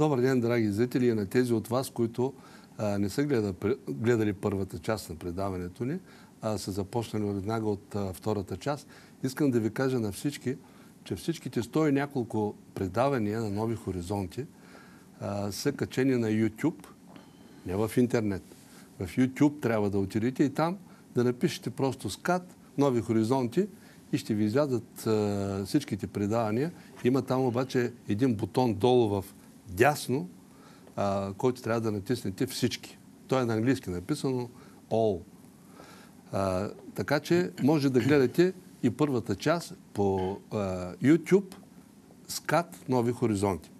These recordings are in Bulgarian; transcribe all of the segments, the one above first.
Добър ден, драги зрители и на тези от вас, които а, не са гледали, гледали първата част на предаването ни, а са започнали веднага от а, втората част. Искам да ви кажа на всички, че всичките сто и няколко предавания на Нови Хоризонти а, са качени на YouTube, не в интернет. В YouTube трябва да отидете и там да напишете просто скат, Нови Хоризонти и ще ви излязат всичките предавания. Има там обаче един бутон долу в дясно, а, който трябва да натиснете всички. Той е на английски написано All. А, така че може да гледате и първата част по а, YouTube Скат Нови хоризонти.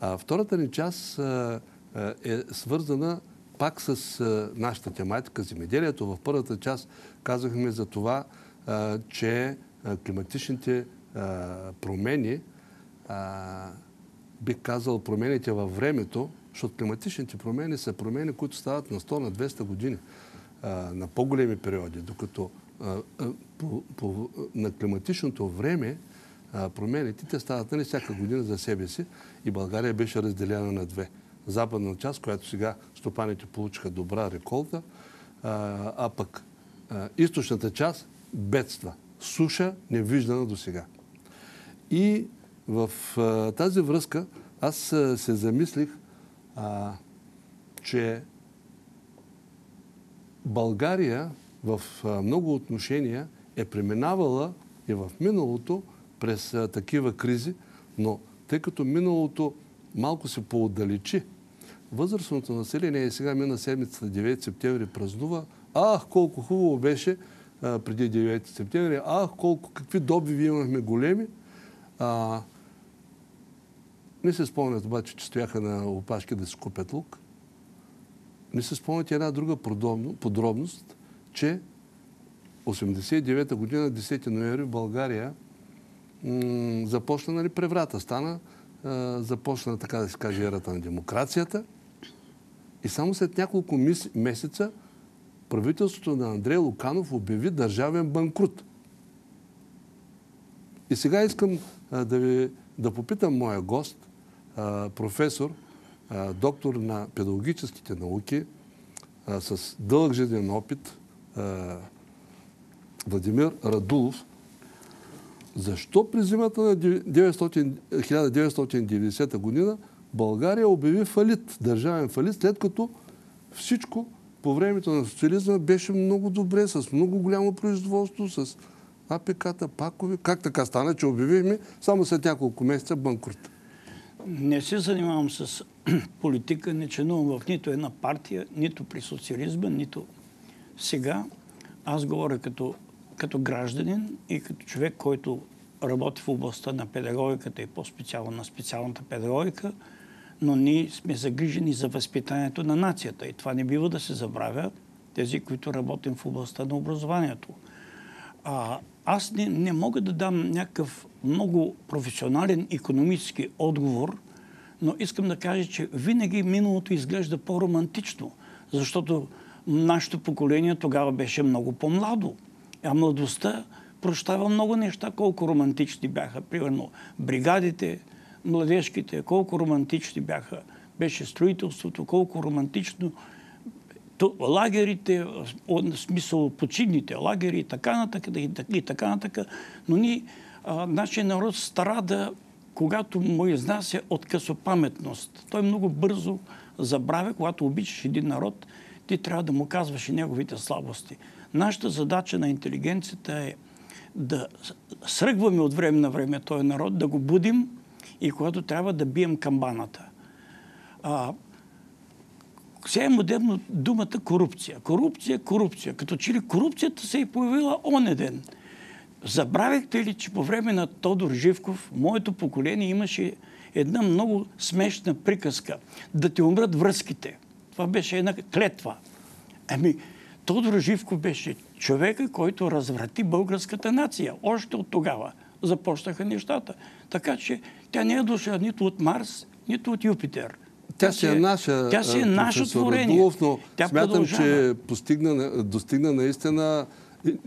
А, втората ни част а, е свързана пак с а, нашата тематика земеделието. В първата част казахме за това, а, че климатичните а, промени а, бих казал, промените във времето, защото климатичните промени са промени, които стават на 100, на 200 години, на по-големи периоди, докато на климатичното време промените те стават нали, всяка година за себе си и България беше разделена на две. Западна част, която сега стопаните получиха добра реколта, а, пък източната част бедства. Суша невиждана до сега. И в тази връзка аз се замислих, а, че България в много отношения е преминавала и в миналото през а, такива кризи, но тъй като миналото малко се поотдалечи, възрастното население сега мина седмицата 9 септември празнува, ах, колко хубаво беше а, преди 9 септември, ах, колко, какви добиви имахме големи. А, не се спомнят обаче, че стояха на опашки да си купят лук. Не се спомнят една друга подробност, че 89-та година, 10 ноември, в България започна нали, преврата. Стана, започна, така да се каже, ерата на демокрацията. И само след няколко месеца правителството на Андрей Луканов обяви държавен банкрут. И сега искам а, да, ви, да попитам моя гост, професор, доктор на педагогическите науки, с дълъг жизнен опит, Владимир Радулов. Защо през зимата на 1990 година България обяви фалит, държавен фалит, след като всичко по времето на социализма беше много добре, с много голямо производство, с АПК-та, пакове. Как така стана, че обявихме само след няколко месеца банкрут? Не се занимавам с политика, не членувам в нито една партия, нито при социализма, нито сега. Аз говоря като, като гражданин и като човек, който работи в областта на педагогиката и по-специално на специалната педагогика, но ние сме загрижени за възпитанието на нацията. И това не бива да се забравя тези, които работим в областта на образованието. А, аз не, не мога да дам някакъв много професионален економически отговор, но искам да кажа, че винаги миналото изглежда по-романтично, защото нашето поколение тогава беше много по-младо. А младостта прощава много неща, колко романтични бяха. Примерно бригадите, младежките, колко романтични бяха. Беше строителството, колко романтично лагерите, в смисъл почивните лагери и така нататък, и така нататък. Но ние, нашия народ страда, когато му изнася от късопаметност. Той много бързо забравя, когато обичаш един народ, ти трябва да му казваш и неговите слабости. Нашата задача на интелигенцията е да сръгваме от време на време този народ, да го будим и когато трябва да бием камбаната. А, сега е модерно думата корупция. Корупция, корупция. Като че ли корупцията се е появила оне ден. Забравихте ли, че по време на Тодор Живков, моето поколение имаше една много смешна приказка. Да ти умрат връзките. Това беше една клетва. Ами, Тодор Живков беше човека, който разврати българската нация. Още от тогава започнаха нещата. Така че тя не е дошла нито от Марс, нито от Юпитер. Тя си е наша, тя си е наше творение. Радулов, но тя смятам, продължава. че постигна, достигна наистина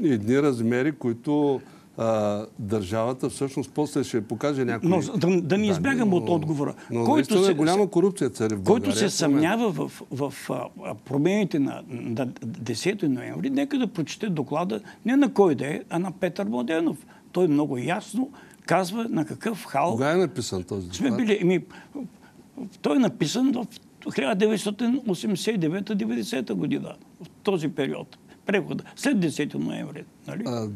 едни размери, които а, държавата всъщност после ще покаже някой... Но да, да не избягам от отговора. Но който се, голяма корупция цари в България. Който се съмнява в, в, в промените на, на 10 ноември, нека да прочете доклада не на кой да е, а на Петър Младенов. Той много ясно казва на какъв хал... Кога е написан този доклад? Сме били... Еми, той е написан в 1989-90 година, в този период, прехода, след 10 ноември. Нали? А,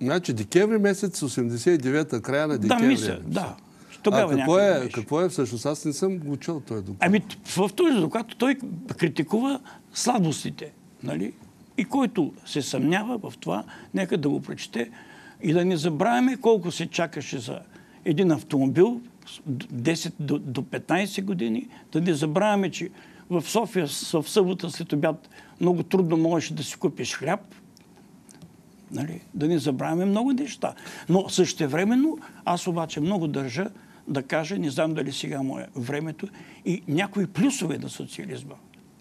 значи декември месец 89-та, края на декември. Да, мисля, да. Тогава а какво е, какво е всъщност? Аз не съм го чул този доклад. Ами в този доклад той критикува слабостите. Нали? И който се съмнява в това, нека да го прочете. И да не забравяме колко се чакаше за един автомобил 10 до, до 15 години. Да не забравяме, че в София в събота след обяд много трудно можеш да си купиш хляб. Нали? Да не забравяме много неща. Но същевременно аз обаче много държа да кажа, не знам дали сега му е времето, и някои плюсове на социализма,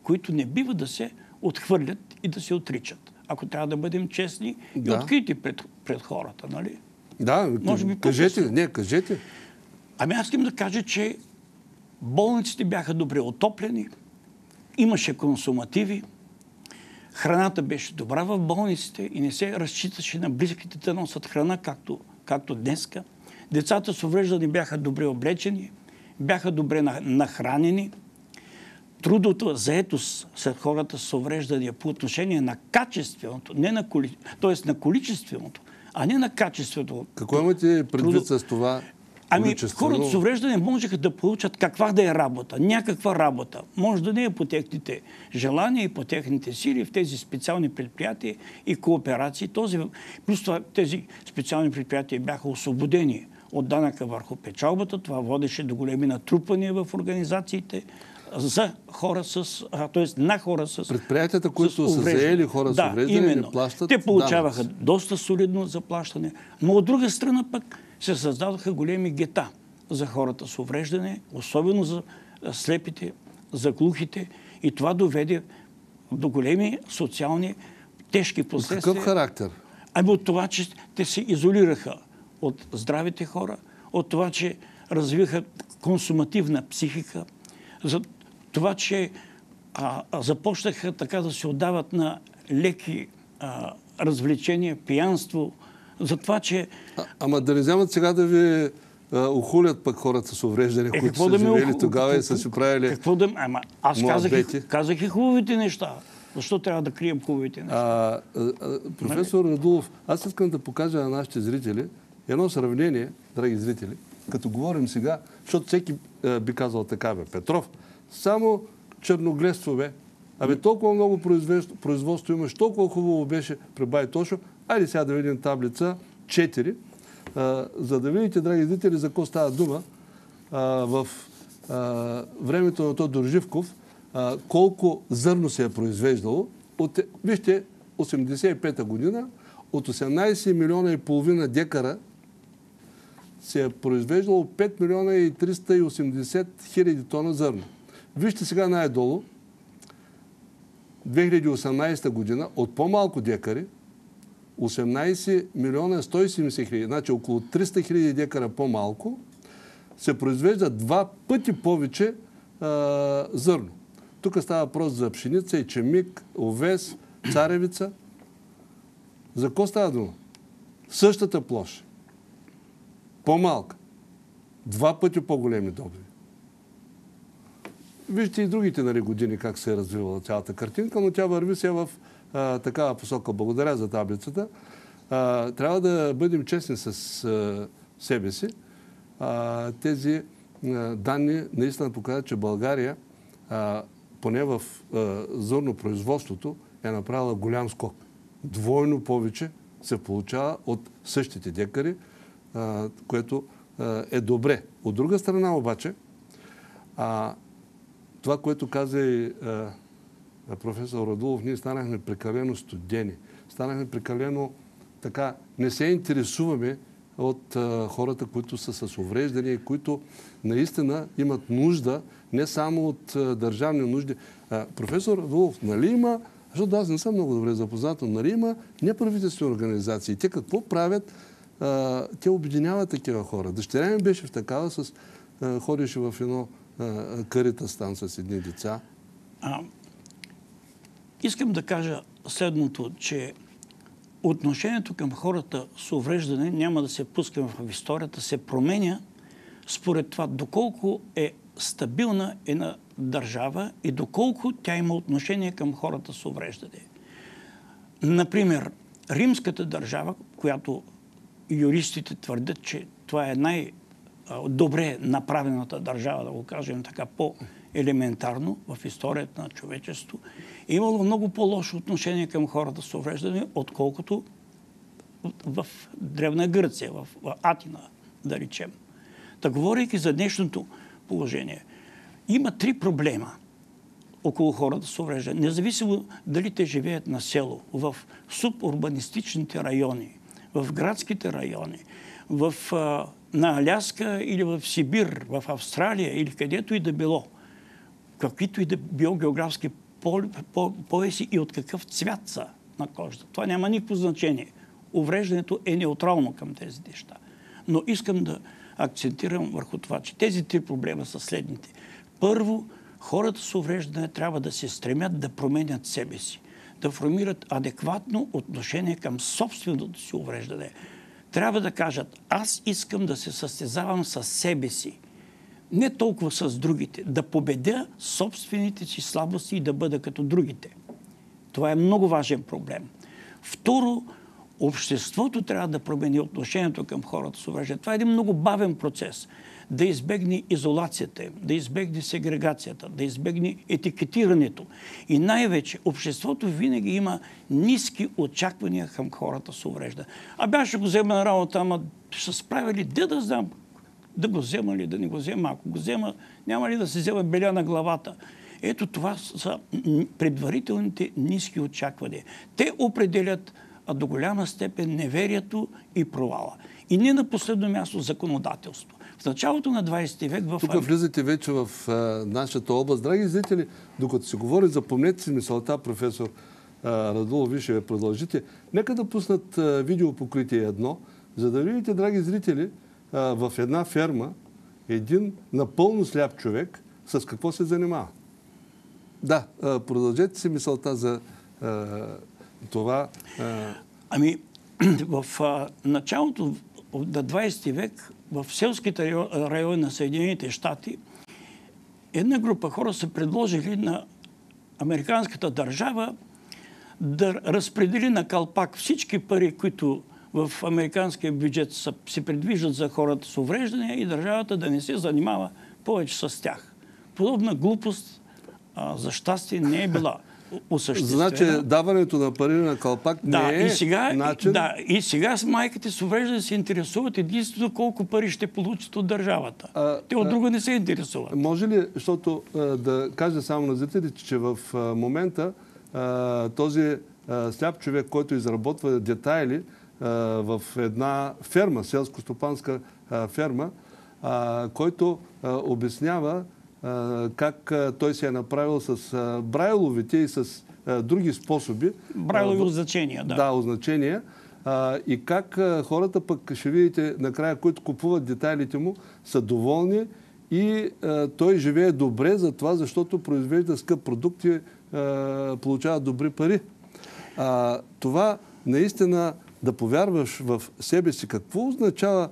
които не бива да се отхвърлят и да се отричат. Ако трябва да бъдем честни да. и открити пред, пред хората, нали? Да, Може би кажете, не, кажете. Ами аз искам да кажа, че болниците бяха добре отоплени, имаше консумативи, храната беше добра в болниците и не се разчиташе на близките да носят храна, както, както днеска. Децата с увреждане бяха добре облечени, бяха добре нахранени. Трудото, заетост сред хората с увреждания по отношение на качественото, не на, коли... т.е. на количественото, а не на качеството. Какво имате предвид с това? Ами, хората с увреждане можеха да получат каква да е работа, някаква работа. Може да не е по техните желания и по техните сили в тези специални предприятия и кооперации. Този, плюс това, тези специални предприятия бяха освободени от данъка върху печалбата. Това водеше до големи натрупания в организациите за хора с, т.е. на хора с Предприятията, които са заели хора с увреждане, не плащат Те получаваха данъци. доста солидно заплащане, но от друга страна пък се създадоха големи гета за хората с увреждане, особено за слепите, за глухите. И това доведе до големи социални тежки последствия. Какъв характер? Ами от това, че те се изолираха от здравите хора, от това, че развиха консумативна психика, за това, че а, започнаха така да се отдават на леки а, развлечения, пиянство, за това, че... А, ама да не вземат сега да ви охулят пък хората с увреждане, е, които са да живели оху... тогава и са си правили Какво да... Ама аз казах и, казах и хубавите неща. Защо трябва да крием хубавите неща? А, а, а, професор Радулов, аз искам да покажа на нашите зрители едно сравнение, драги зрители, като говорим сега, защото всеки е, би казал така, бе, Петров, само черногледство, бе. Абе, толкова много производство, производство имаш, толкова хубаво беше при Бай Тошо. Айде сега да видим таблица 4, а, за да видите, драги зрители, за какво става дума в времето на Тодор Живков, колко зърно се е произвеждало. От, вижте, 85-та година от 18 милиона и половина декара се е произвеждало 5 милиона и 380 хиляди тона зърно. Вижте сега най-долу, 2018 година, от по-малко декари, 18 милиона 170 хиляди, значи около 300 хиляди декара по-малко, се произвежда два пъти повече а, зърно. Тук става въпрос за пшеница, и чемик, овес, царевица. За какво става дума? Същата площ. По-малка. Два пъти по-големи добиви. Вижте и другите нали, години как се е развивала цялата картинка, но тя върви се в а, такава посока. Благодаря за таблицата. А, трябва да бъдем честни с а, себе си. А, тези а, данни наистина показват, че България, а, поне в а, зърно производството, е направила голям скок. Двойно повече се получава от същите декари, а, което а, е добре. От друга страна обаче, а, това, което каза и а, професор Радулов, ние станахме прекалено студени. Станахме прекалено така, не се интересуваме от а, хората, които са с увреждания които наистина имат нужда не само от а, държавни нужди. А, професор Радулов, нали има, защото аз не съм много добре запознат, нали има неправителствени организации. Те какво правят те обединяват такива хора. Дъщеря ми беше в такава, с, ходеше в едно карита стан с едни деца. Искам да кажа следното, че отношението към хората с увреждане няма да се пускаме в историята, се променя според това доколко е стабилна една държава и доколко тя има отношение към хората с увреждане. Например, римската държава, която юристите твърдят, че това е най-добре направената държава, да го кажем така по-елементарно в историята на човечеството, е имало много по-лошо отношение към хората с увреждане, отколкото в Древна Гърция, в Атина, да речем. Та говорейки за днешното положение, има три проблема около хората с увреждане. Независимо дали те живеят на село, в субурбанистичните райони, в градските райони, в, на Аляска или в Сибир, в Австралия или където и да било, каквито и да било географски пояси и от какъв цвят са на кожата. Това няма никакво значение. Увреждането е неутрално към тези неща. Но искам да акцентирам върху това, че тези три проблема са следните. Първо, хората с увреждане трябва да се стремят да променят себе си, да формират адекватно отношение към собственото си увреждане. Трябва да кажат, аз искам да се състезавам с себе си, не толкова с другите, да победя собствените си слабости и да бъда като другите. Това е много важен проблем. Второ, обществото трябва да промени отношението към хората с увреждане. Това е един много бавен процес. Да избегне изолацията да избегне сегрегацията, да избегне етикетирането. И най-вече обществото винаги има ниски очаквания към хората с увреждане. А бяше го взема на работа, ама ще се справили, де да знам, да го взема ли, да не го взема. Ако го взема, няма ли да се взема беля на главата. Ето това са предварителните ниски очаквания. Те определят до голяма степен неверието и провала. И не на последно място законодателство. В началото на 20 век в... Тук влизате вече в а, нашата област. Драги зрители, докато се говори, запомнете си мисълта, професор Радуло, ви ще продължите. Нека да пуснат а, видеопокритие едно, за да видите, драги зрители, а, в една ферма един напълно сляп човек с какво се занимава. Да, а, продължете си мисълта за това... А... Ами, в а, началото на 20 век в селските райони на Съединените щати една група хора са предложили на американската държава да разпредели на калпак всички пари, които в американския бюджет се предвиждат за хората с увреждания и държавата да не се занимава повече с тях. Подобна глупост а, за щастие не е била осъществена. Значи даването на пари на калпак да, не е и сега, начин... Да, и сега с майките с увреждане се интересуват единствено колко пари ще получат от държавата. А, Те от друга не се интересуват. Може ли, защото да кажа само на зрителите, че в момента този сляп човек, който изработва детайли в една ферма, селско-стопанска ферма, който обяснява как той се е направил с брайловите и с други способи. Брайлови означения, да. Да, означения. И как хората пък, ще видите накрая, които купуват детайлите му, са доволни и той живее добре за това, защото произвежда скъп продукт и получава добри пари. Това наистина да повярваш в себе си. Какво означава,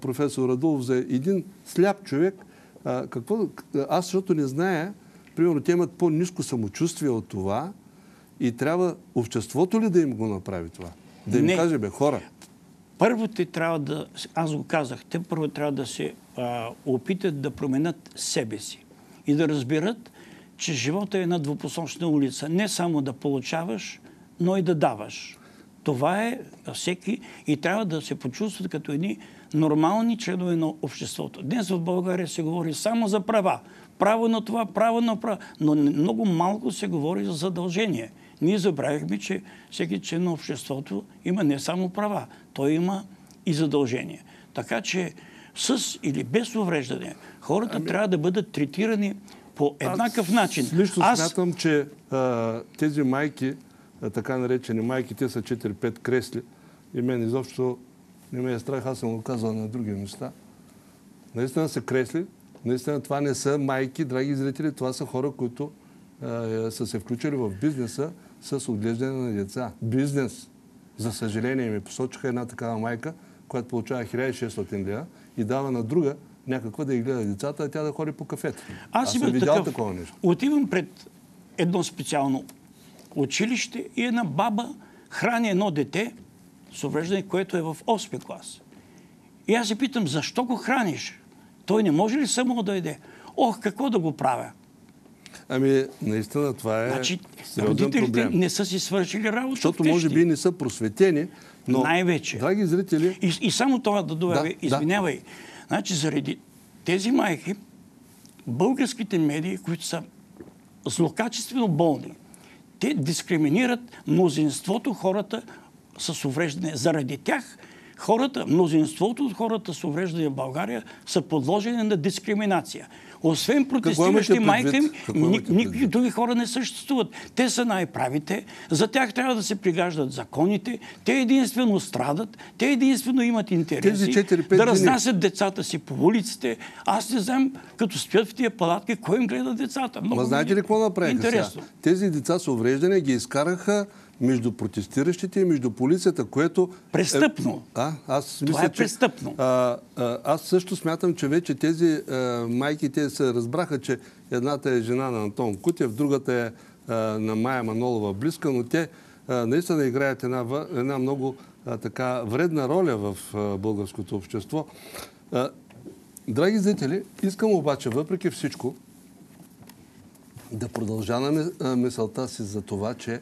професор Радулов, за един сляп човек – а, какво, аз, защото не зная, примерно, те имат по-низко самочувствие от това и трябва обществото ли да им го направи това? Да им не. каже, бе, хора. Първо те трябва да, аз го казах, те първо трябва да се а, опитат да променят себе си и да разберат, че живота е една двупосочна улица. Не само да получаваш, но и да даваш. Това е всеки и трябва да се почувстват като едни нормални членове на обществото. Днес в България се говори само за права. Право на това, право на права. Но много малко се говори за задължение. Ние забравихме, че всеки член на обществото има не само права, той има и задължения. Така че с или без увреждане хората ами... трябва да бъдат третирани по еднакъв Аз начин. Лично Аз... смятам, че а, тези майки, а, така наречени майки, те са 4-5 кресли и мен изобщо не ме е страх, аз съм го казал на други места. Наистина са кресли, наистина това не са майки, драги зрители, това са хора, които а, са се включили в бизнеса с отглеждане на деца. Бизнес. За съжаление ми посочиха една такава майка, която получава 1600 лева и дава на друга някаква да ги гледа децата, а тя да ходи по кафето. Аз, Аз съм видял такъв. такова нещо. Отивам пред едно специално училище и една баба храни едно дете с увреждане, което е в 8 клас. И аз се питам, защо го храниш? Той не може ли само да иде? Ох, какво да го правя? Ами, наистина това е Значи, родителите проблем. не са си свършили работа Защото вкъщи. може би не са просветени, но, Най-вече. драги зрители, И, и само това да добавя, Да, да, да. извинявай. Значи заради тези майки, българските медии, които са злокачествено болни, те дискриминират мнозинството хората с увреждане. Заради тях хората, мнозинството от хората с увреждане в България са подложени на дискриминация. Освен протестиращи майка им, никакви други хора не съществуват. Те са най-правите, за тях трябва да се пригаждат законите, те единствено страдат, те единствено имат интереси Тези 4-5 да дни. разнасят децата си по улиците. Аз не знам, като стоят в тия палатки, кой им гледа децата. Много Ма знаете ли какво направиха Интересно. сега? Тези деца с увреждане ги изкараха между протестиращите и между полицията, което... Престъпно. Е, а, аз Това мисля, е че, престъпно. А, а, аз също смятам, че вече тези а, майки, те се разбраха, че едната е жена на Антон Кутев, другата е а, на Майя Манолова близка, но те а, наистина играят една, една много а, така вредна роля в а, българското общество. А, драги зрители, искам обаче, въпреки всичко, да продължаваме мисълта си за това, че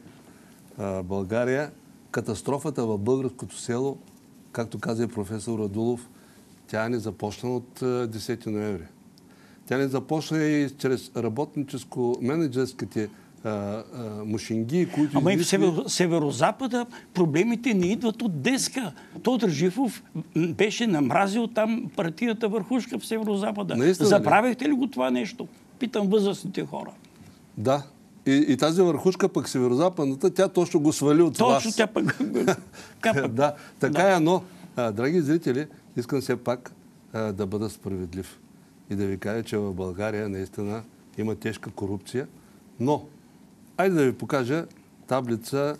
а, България, катастрофата в българското село, както каза и професор Радулов, тя не започна от а, 10 ноември. Тя не започна и чрез работническо-менеджерските мушинги, които... Ама и в северо, северо-запада проблемите не идват от деска. Тодор Живов беше намразил там партията върхушка в северо-запада. Наистина ли? Забравяхте ли го това нещо? Питам възрастните хора. Да. И, и тази върхушка пък северо-западната, тя точно го свали от вас. Точно тя пък да, така е, но, а, драги зрители, искам все пак а, да бъда справедлив и да ви кажа, че в България наистина има тежка корупция, но, айде да ви покажа таблица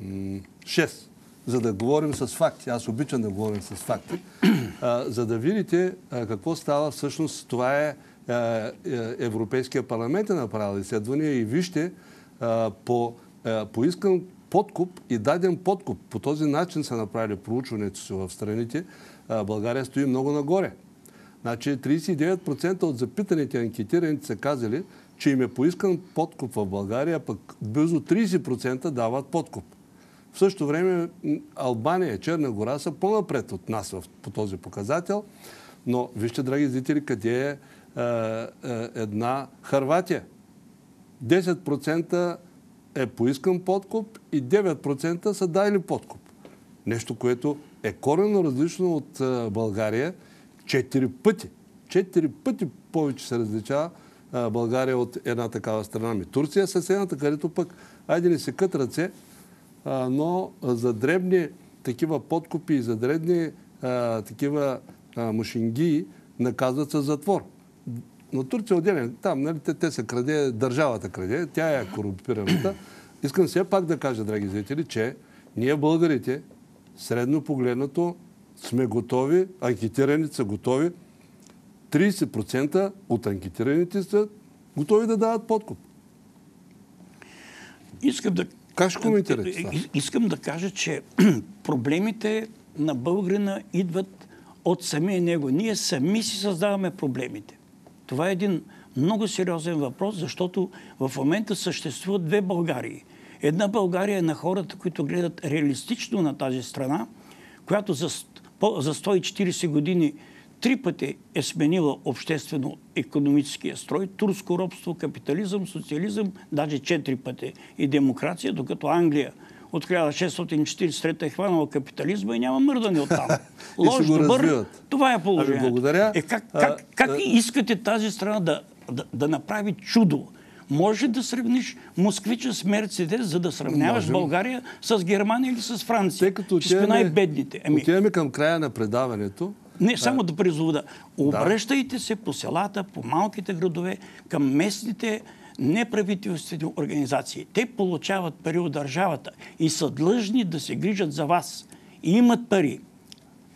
м, 6, за да говорим с факти. Аз обичам да говорим с факти, а, за да видите а, какво става всъщност. Това е, Европейския парламент е направил изследвания и вижте а, по поискан подкуп и даден подкуп. По този начин са направили проучването си в страните. България стои много нагоре. Значи 39% от запитаните анкетираните са казали, че им е поискан подкуп в България, пък близо 30% дават подкуп. В същото време Албания и Черна гора са по-напред от нас по този показател. Но вижте, драги зрители, къде е, е, е една Харватия. 10% е поискан подкуп и 9% са дали подкуп. Нещо, което е коренно различно от а, България. Четири пъти. Четири пъти повече се различава България от една такава страна. Ми Турция е съседната, където пък, айде не се кът ръце, но за дребни такива подкупи и за дребни такива мушингии наказват с затвор. Но Турция е отделен. Там, нали, те, те се краде, държавата краде, тя е корумпираната. Искам все пак да кажа, драги зрители, че ние българите, средно погледнато, сме готови, анкетираните са готови, 30% от анкетираните са готови да дават подкуп. Искам да... Как ще коментирате това? И- Искам да кажа, че проблемите на българина идват от самия него. Ние сами си създаваме проблемите. Това е един много сериозен въпрос, защото в момента съществуват две Българии. Една България е на хората, които гледат реалистично на тази страна, която за, ст- по- за 140 години три пъти е сменила обществено-економическия строй, турско робство, капитализъм, социализъм, даже четири пъти и демокрация, докато Англия от 1643 е хванала капитализма и няма мърдане от там. Го добър, това е положението. Ами, благодаря. Е, как, как, как искате тази страна да, да, да направи чудо? Може да сравниш москвича с Мерцедес, за да сравняваш Можем. България с Германия или с Франция. Тъй като Ще сме най-бедните. Ами, отиваме към края на предаването. не, само да призова. Обръщайте се по селата, по малките градове, към местните неправителствени организации. Те получават пари от държавата и са длъжни да се грижат за вас. И имат пари.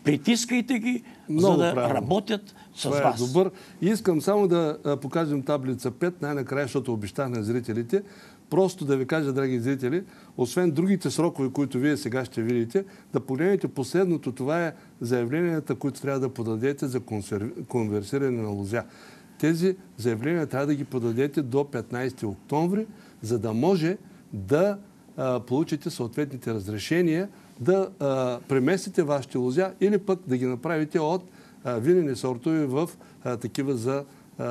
Притискайте ги, Много за да правилно. работят с Това вас. е добър. И искам само да покажем таблица 5, най-накрая, защото обещах на зрителите. Просто да ви кажа, драги зрители, освен другите срокове, които вие сега ще видите, да погледнете последното. Това е заявленията, които трябва да подадете за консерв... конверсиране на лозя. Тези заявления трябва да ги подадете до 15 октомври, за да може да а, получите съответните разрешения да а, преместите вашите лозя или пък да ги направите от а, винени сортове в а, такива за а,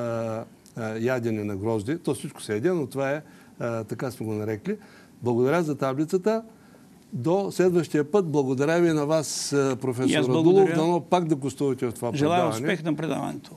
а, ядене на грозди. То всичко се яде, но това е, а, така сме го нарекли. Благодаря за таблицата. До следващия път. Благодаря ви на вас, професор Радулов. Дано пак да гостувате в това Желая предаване. успех на предаването.